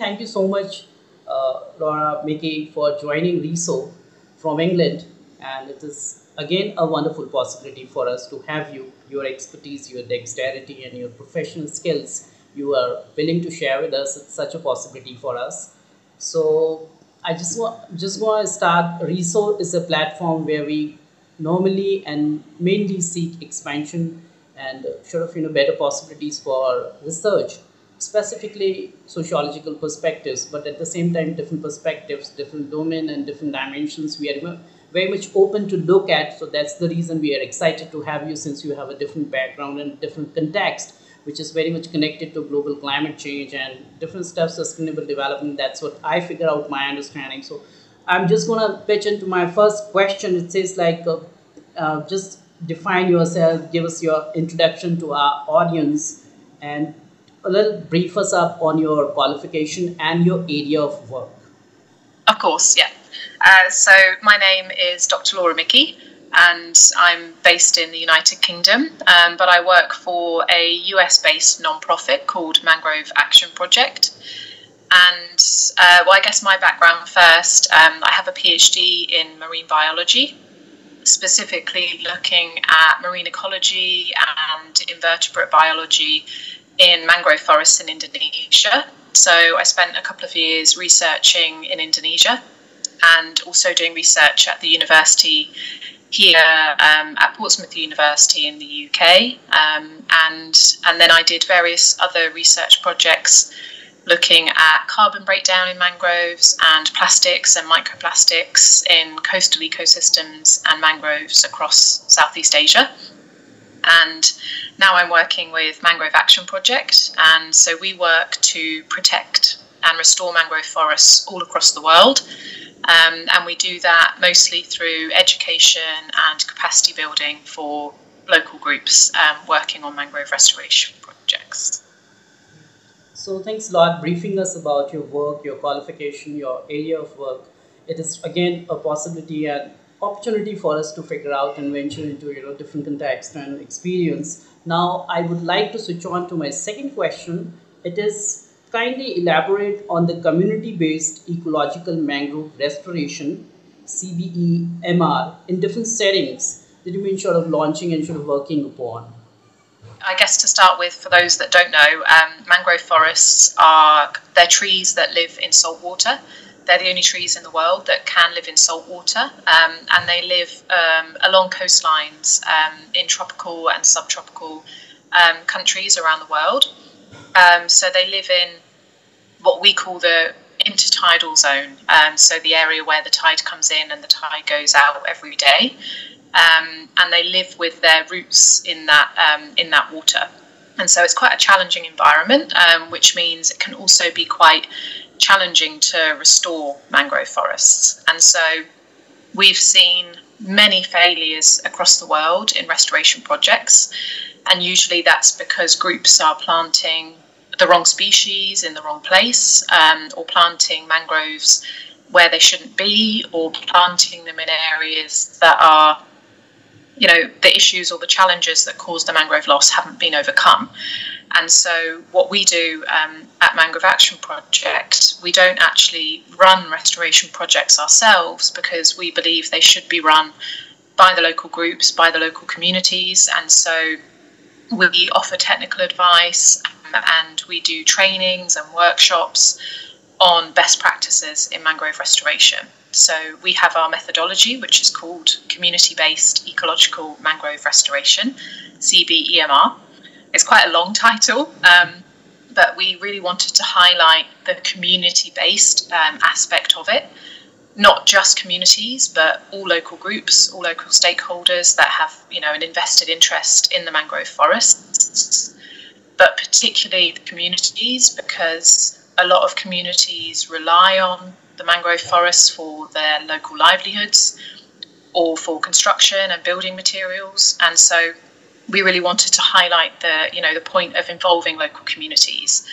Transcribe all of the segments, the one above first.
thank you so much, uh, Laura Michie, for joining RESO from England. And it is again a wonderful possibility for us to have you, your expertise, your dexterity, and your professional skills you are willing to share with us. It's such a possibility for us. So I just want just want to start. RESO is a platform where we normally and mainly seek expansion and sort of you know better possibilities for research specifically sociological perspectives but at the same time different perspectives different domain and different dimensions we are very much open to look at. So that's the reason we are excited to have you since you have a different background and different context which is very much connected to global climate change and different stuff sustainable development. That's what i figure out my understanding. So i'm just going to pitch into my first question. It says like uh, uh, just define yourself, give us your introduction to our audience, and little brief us up on your qualification and your area of work. Of course, yeah. Uh, so my name is Dr. Laura Michie, and I'm based in the United Kingdom, um, but I work for a US-based non-profit called Mangrove Action Project. And uh, well, I guess my background first. Um, I have a PhD in marine biology, specifically looking at marine ecology and invertebrate biology in mangrove forests in Indonesia. So I spent a couple of years researching in Indonesia and also doing research at the university here um, at Portsmouth University in the UK. Um, and, and then I did various other research projects looking at carbon breakdown in mangroves and plastics and microplastics in coastal ecosystems and mangroves across Southeast Asia. And now I'm working with Mangrove Action Project, and so we work to protect and restore mangrove forests all across the world. Um, and we do that mostly through education and capacity building for local groups um, working on mangrove restoration projects. So thanks a lot briefing us about your work, your qualification, your area of work. It is again a possibility and opportunity for us to figure out and venture into you know different context and experience. Now I would like to switch on to my second question. It is kindly elaborate on the community-based ecological mangrove restoration CBEMR in different settings that you mean sort of launching and sort of working upon. I guess to start with, for those that don't know, um, mangrove forests are they're trees that live in salt water. They're the only trees in the world that can live in salt water, um, and they live um, along coastlines um, in tropical and subtropical um, countries around the world. Um, so they live in what we call the intertidal zone, so the area where the tide comes in and the tide goes out every day and they live with their roots in that in that water. And so it's quite a challenging environment, um, which means it can also be quite challenging to restore mangrove forests. And so we've seen many failures across the world in restoration projects, and usually that's because groups are planting the wrong species in the wrong place, um, or planting mangroves where they shouldn't be, or planting them in areas that are you know the issues or the challenges that caused the mangrove loss haven't been overcome and so what we do um, at mangrove action project we don't actually run restoration projects ourselves because we believe they should be run by the local groups by the local communities and so we offer technical advice and we do trainings and workshops on best practices in mangrove restoration so we have our methodology, which is called Community Based Ecological Mangrove Restoration, CBEMR. It's quite a long title, um, but we really wanted to highlight the community based um, aspect of it. Not just communities, but all local groups, all local stakeholders that have, you know, an invested interest in the mangrove forests, but particularly the communities because a lot of communities rely on the mangrove forests for their local livelihoods or for construction and building materials. And so we really wanted to highlight the, you know, the point of involving local communities.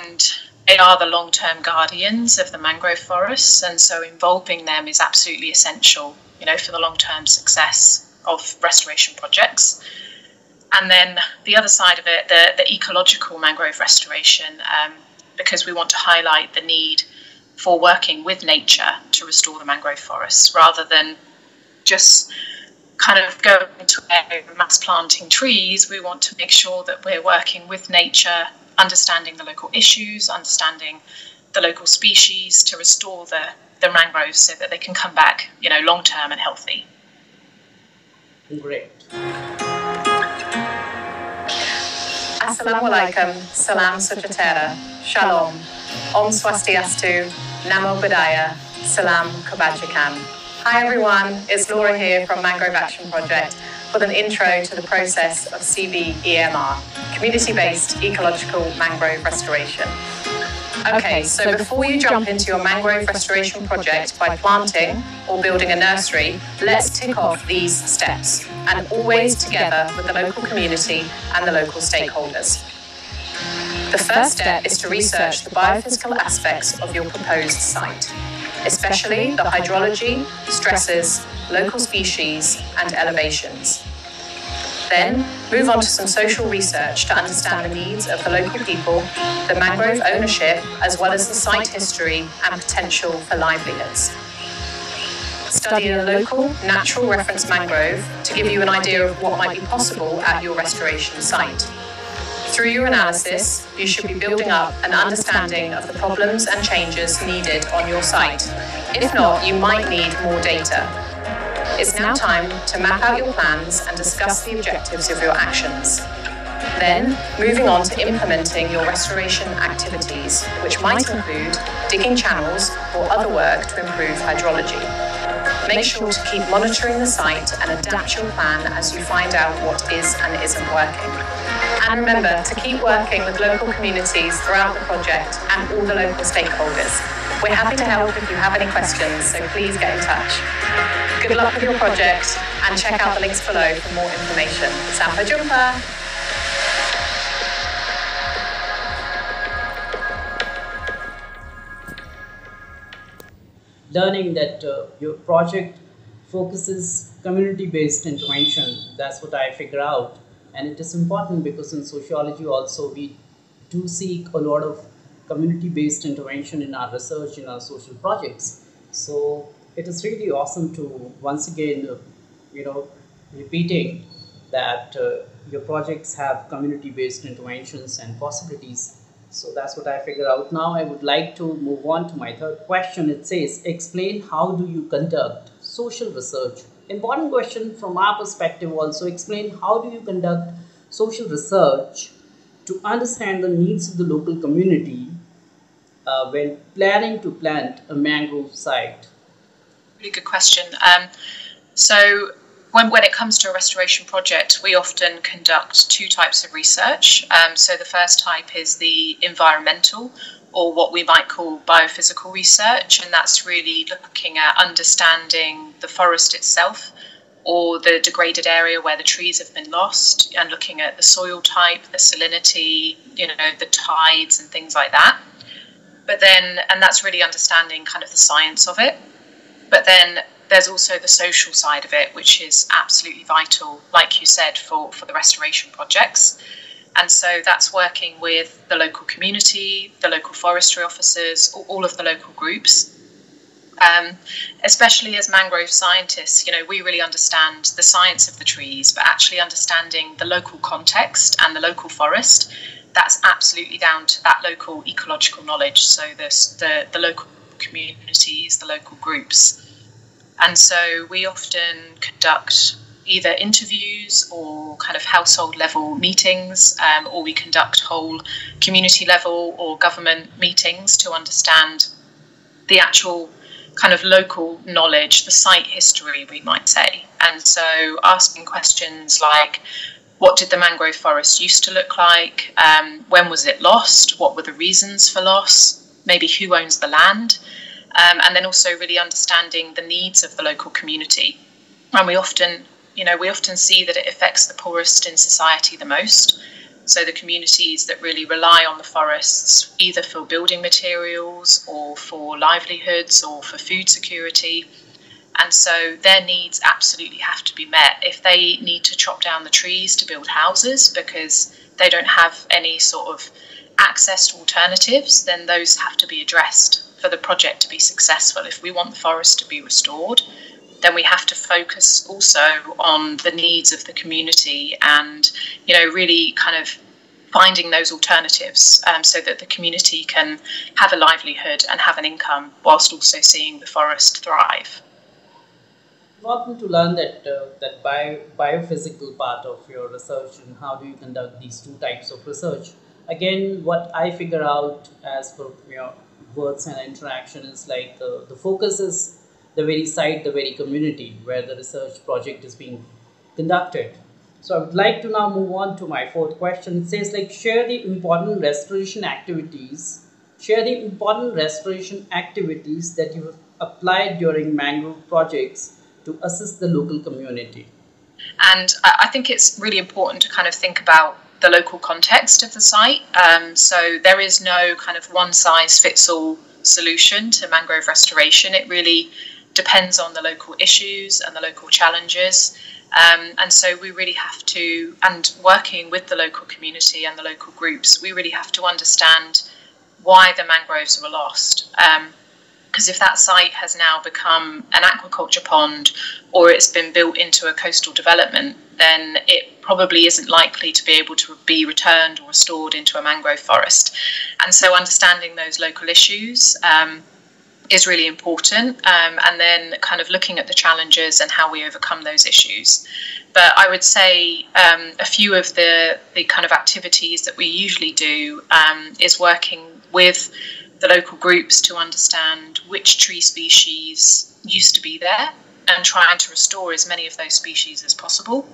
And they are the long-term guardians of the mangrove forests, and so involving them is absolutely essential, you know, for the long-term success of restoration projects. And then the other side of it, the, the ecological mangrove restoration, um, because we want to highlight the need for working with nature to restore the mangrove forests rather than just kind of going to mass planting trees. We want to make sure that we're working with nature, understanding the local issues, understanding the local species to restore the, the mangroves so that they can come back, you know, long term and healthy. Great. Assalamu alaikum, salam sejahtera, shalom, om swastiastu, namo buddhaya, salam kebajikan. Hi everyone, it's Laura here from Mangrove Action Project with an intro to the process of CBEMR, community-based ecological mangrove restoration. Okay, so before you jump into your mangrove restoration project by planting or building a nursery, let's tick off these steps, and always together with the local community and the local stakeholders. The first step is to research the biophysical aspects of your proposed site, especially the hydrology, stresses, local species, and elevations. Then, move on to some social research to understand the needs of the local people, the mangrove ownership, as well as the site history and potential for livelihoods. Study a local natural reference mangrove to give you an idea of what might be possible at your restoration site. Through your analysis, you should be building up an understanding of the problems and changes needed on your site. If not, you might need more data. It's now time to map out your plans and discuss the objectives of your actions. Then, moving on to implementing your restoration activities, which might include digging channels or other work to improve hydrology. Make sure to keep monitoring the site and adapt your plan as you find out what is and isn't working. And remember to keep working with local communities throughout the project and all the local stakeholders. We're happy to help if you have any questions, so please get in touch. Good luck with your project and check out the links below for more information. Sampa Jumpa! Learning that uh, your project focuses community-based intervention. That's what I figure out. And it is important because in sociology also we do seek a lot of community-based intervention in our research, in our social projects. So it is really awesome to once again, uh, you know, repeating that uh, your projects have community-based interventions and possibilities. So that's what I figure out now. I would like to move on to my third question. It says, explain how do you conduct social research? Important question from our perspective also. Explain how do you conduct social research to understand the needs of the local community uh, when planning to plant a mangrove site? Really good question. Um, so, when, when it comes to a restoration project, we often conduct two types of research. Um, so, the first type is the environmental, or what we might call biophysical research, and that's really looking at understanding the forest itself or the degraded area where the trees have been lost and looking at the soil type, the salinity, you know, the tides and things like that. But then, and that's really understanding kind of the science of it. But then there's also the social side of it, which is absolutely vital, like you said, for, for the restoration projects. And so that's working with the local community, the local forestry officers, all of the local groups. Um, especially as mangrove scientists, you know, we really understand the science of the trees, but actually understanding the local context and the local forest, that's absolutely down to that local ecological knowledge. So the, the local communities, the local groups. And so we often conduct either interviews or kind of household level meetings, um, or we conduct whole community level or government meetings to understand the actual kind of local knowledge, the site history, we might say. And so asking questions like, what did the mangrove forest used to look like? Um, when was it lost? What were the reasons for loss? Maybe who owns the land? Um, and then also really understanding the needs of the local community. And we often you know, we often see that it affects the poorest in society the most. So the communities that really rely on the forests, either for building materials or for livelihoods or for food security. And so their needs absolutely have to be met. If they need to chop down the trees to build houses because they don't have any sort of access to alternatives, then those have to be addressed for the project to be successful. If we want the forest to be restored, then we have to focus also on the needs of the community and, you know, really kind of finding those alternatives um, so that the community can have a livelihood and have an income whilst also seeing the forest thrive. Important to learn that uh, that bio, biophysical part of your research and how do you conduct these two types of research. Again, what I figure out as your words and interaction is like the, the focus is the very site, the very community where the research project is being conducted so I would like to now move on to my fourth question. It says like share the important restoration activities, share the important restoration activities that you have applied during mangrove projects to assist the local community. And I think it's really important to kind of think about the local context of the site. Um, so there is no kind of one size fits all solution to mangrove restoration. It really depends on the local issues and the local challenges. Um, and so we really have to, and working with the local community and the local groups, we really have to understand why the mangroves were lost. Because um, if that site has now become an aquaculture pond or it's been built into a coastal development, then it probably isn't likely to be able to be returned or restored into a mangrove forest. And so understanding those local issues. Um, is really important, um, and then kind of looking at the challenges and how we overcome those issues. But I would say um, a few of the, the kind of activities that we usually do um, is working with the local groups to understand which tree species used to be there and trying to restore as many of those species as possible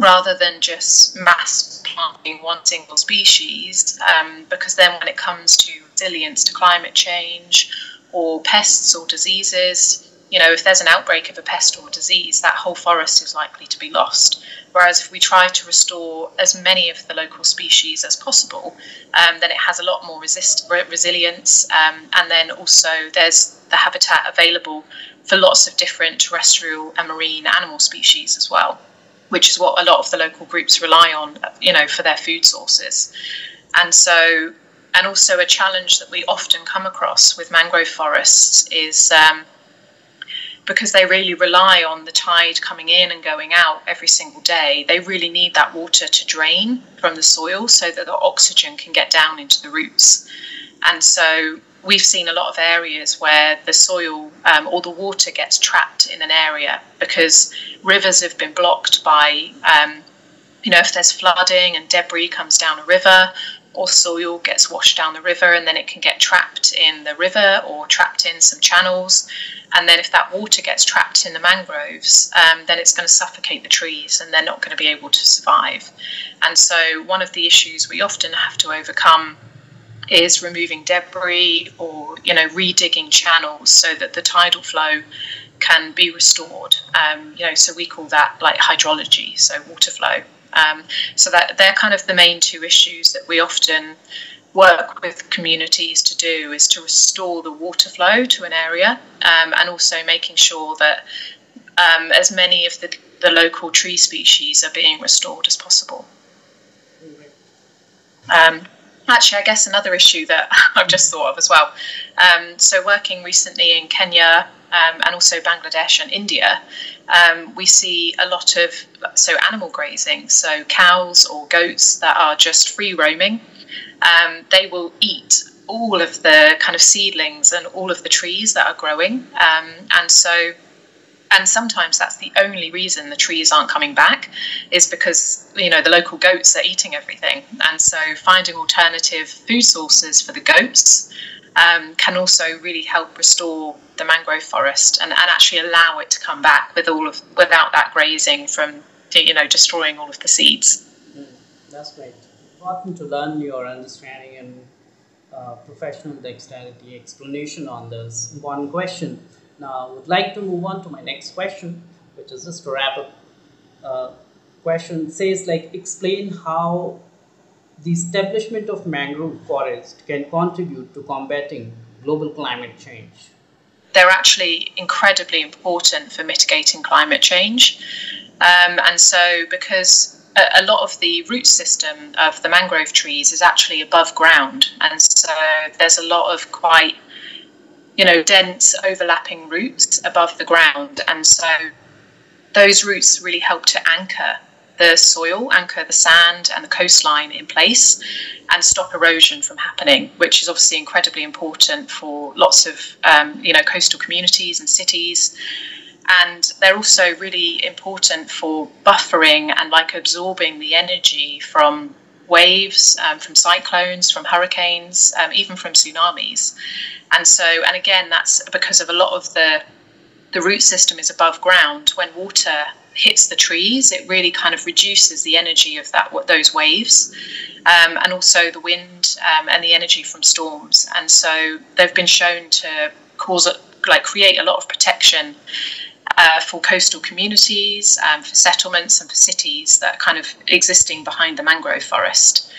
rather than just mass planting one single species, um, because then when it comes to resilience to climate change or pests or diseases, you know, if there's an outbreak of a pest or disease, that whole forest is likely to be lost. Whereas if we try to restore as many of the local species as possible, um, then it has a lot more resist- resilience, um, and then also there's the habitat available for lots of different terrestrial and marine animal species as well which is what a lot of the local groups rely on, you know, for their food sources. And so, and also a challenge that we often come across with mangrove forests is um, because they really rely on the tide coming in and going out every single day, they really need that water to drain from the soil so that the oxygen can get down into the roots. And so we've seen a lot of areas where the soil um, or the water gets trapped in an area because rivers have been blocked by, um, you know, if there's flooding and debris comes down a river or soil gets washed down the river and then it can get trapped in the river or trapped in some channels. And then if that water gets trapped in the mangroves, um, then it's going to suffocate the trees and they're not going to be able to survive. And so one of the issues we often have to overcome is removing debris or you know redigging channels so that the tidal flow can be restored. Um, you know, so we call that like hydrology, so water flow. Um, so that they're kind of the main two issues that we often work with communities to do is to restore the water flow to an area um, and also making sure that um, as many of the, the local tree species are being restored as possible. Um, actually, I guess another issue that I've just thought of as well. Um, so, working recently in Kenya um, and also Bangladesh and India, um, we see a lot of so animal grazing. So, cows or goats that are just free roaming, um, they will eat all of the kind of seedlings and all of the trees that are growing, um, and so and sometimes that's the only reason the trees aren't coming back is because you know the local goats are eating everything. And so finding alternative food sources for the goats um, can also really help restore the mangrove forest and, and actually allow it to come back with all of without that grazing from you know destroying all of the seeds. Mm, that's great. Important to learn your understanding and uh, professional dexterity explanation on this. One question now, I would like to move on to my next question, which is just to wrap up. Uh, question says like explain how the establishment of mangrove forest can contribute to combating global climate change. They're actually incredibly important for mitigating climate change. Um, and so, because a, a, lot of the root system of the mangrove trees is actually above ground, and so there's a lot of quite, you know, dense overlapping roots above the ground, and so those roots really help to anchor the soil, anchor the sand and the coastline in place, and stop erosion from happening, which is obviously incredibly important for lots of um, you know coastal communities and cities. And they're also really important for buffering and like absorbing the energy from waves, um, from cyclones, from hurricanes, um, even from tsunamis. And so, and again, that's because of a lot of the the root system is above ground. When water hits the trees, it really kind of reduces the energy of that those waves, um, and also the wind um, and the energy from storms. And so they've been shown to cause like create a lot of protection uh, for coastal communities, um, for settlements, and for cities that are kind of existing behind the mangrove forest.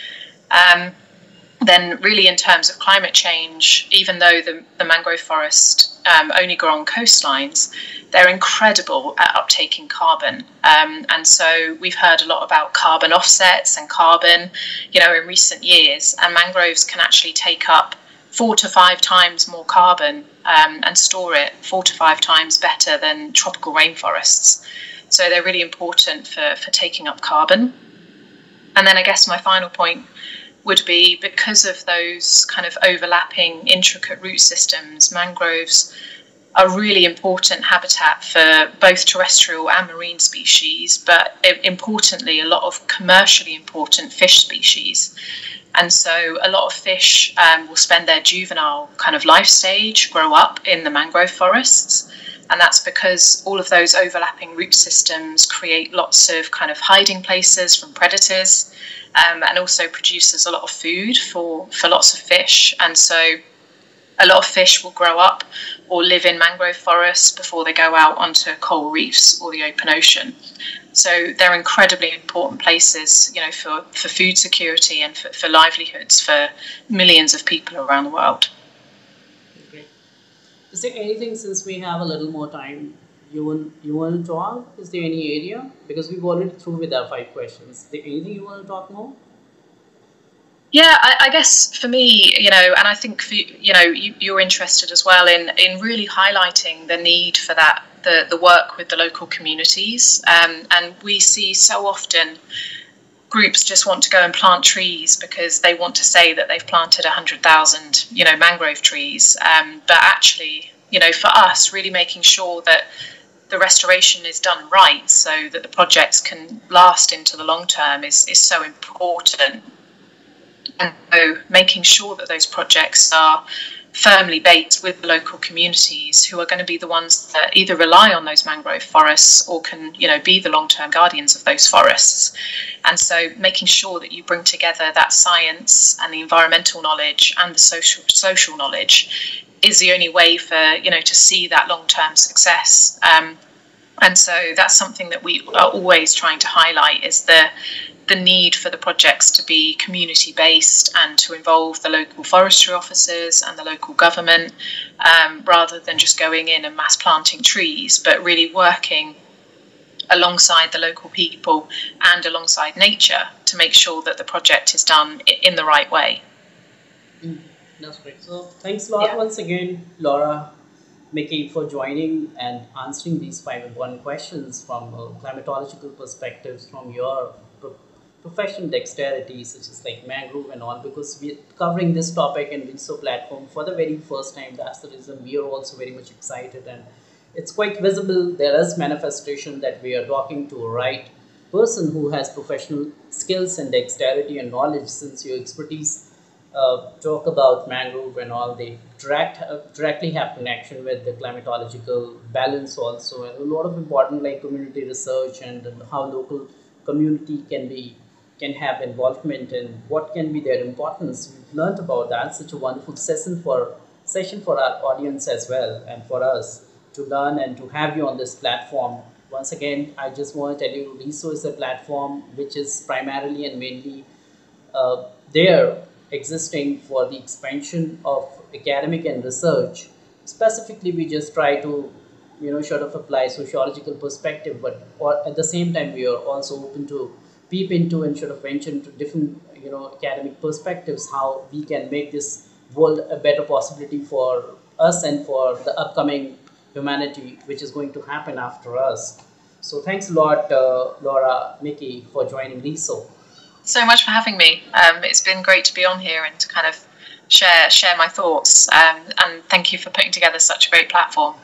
Um, then, really, in terms of climate change, even though the, the mangrove forest um, only grow on coastlines, they're incredible at uptaking carbon. Um, and so we've heard a lot about carbon offsets and carbon, you know, in recent years. And mangroves can actually take up four to five times more carbon um, and store it four to five times better than tropical rainforests. So they're really important for, for taking up carbon. And then I guess my final point would be because of those kind of overlapping intricate root systems, mangroves are really important habitat for both terrestrial and marine species, but importantly, a lot of commercially important fish species. And so, a lot of fish um, will spend their juvenile kind of life stage, grow up in the mangrove forests. And that's because all of those overlapping root systems create lots of kind of hiding places from predators um, and also produces a lot of food for, for lots of fish. And so, a lot of fish will grow up or live in mangrove forests before they go out onto coral reefs or the open ocean. So they're incredibly important places, you know, for, for food security and for, for livelihoods for millions of people around the world. Okay. Is there anything, since we have a little more time, you want you want to talk? Is there any area because we've already through with our five questions? Is there anything you want to talk more? Yeah, I, I, guess for me, you know, and I think for, you know you, are interested as well in in really highlighting the need for that the the work with the local communities, um, and we see so often groups just want to go and plant trees because they want to say that they've planted hundred thousand you know mangrove trees, um, but actually, you know, for us, really making sure that the restoration is done right so that the projects can last into the long term is, is so important and so making sure that those projects are firmly based with the local communities who are going to be the ones that either rely on those mangrove forests or can you know be the long-term guardians of those forests. And so making sure that you bring together that science and the environmental knowledge and the social social knowledge is the only way for you know to see that long-term success. Um, and so that's something that we are always trying to highlight is the the need for the projects to be community based and to involve the local forestry officers and the local government um, rather than just going in and mass planting trees, but really working alongside the local people and alongside nature to make sure that the project is done in the right way. Mm, that's great. So, thanks a lot yeah. once again, Laura. Michie, for joining and answering these five important questions from climatological perspectives from your professional dexterity such as like mangrove and all because we're covering this topic in Winso platform for the very first time that's the reason we are also very much excited and it's quite visible there is manifestation that we are talking to a right person who has professional skills and dexterity and knowledge since your expertise uh, talk about mangrove and all they direct uh, directly have connection with the climatological balance also and a lot of important like community research and how local community can be can have involvement and what can be their importance. We've learned about that. Such a wonderful session for session for our audience as well and for us to learn and to have you on this platform. Once again, I just want to tell you, RESO is a platform which is primarily and mainly uh, there existing for the expansion of academic and research. Specifically, we just try to you know sort of apply sociological perspective but at the same time we are also open to peep into and sort of venture into different you know academic perspectives how we can make this world a better possibility for us and for the upcoming humanity which is going to happen after us. So thanks a lot, uh, Laura, Michie, for joining RESO. So much for having me. Um, it's been great to be on here and to kind of share share my thoughts. Um, and thank you for putting together such a great platform.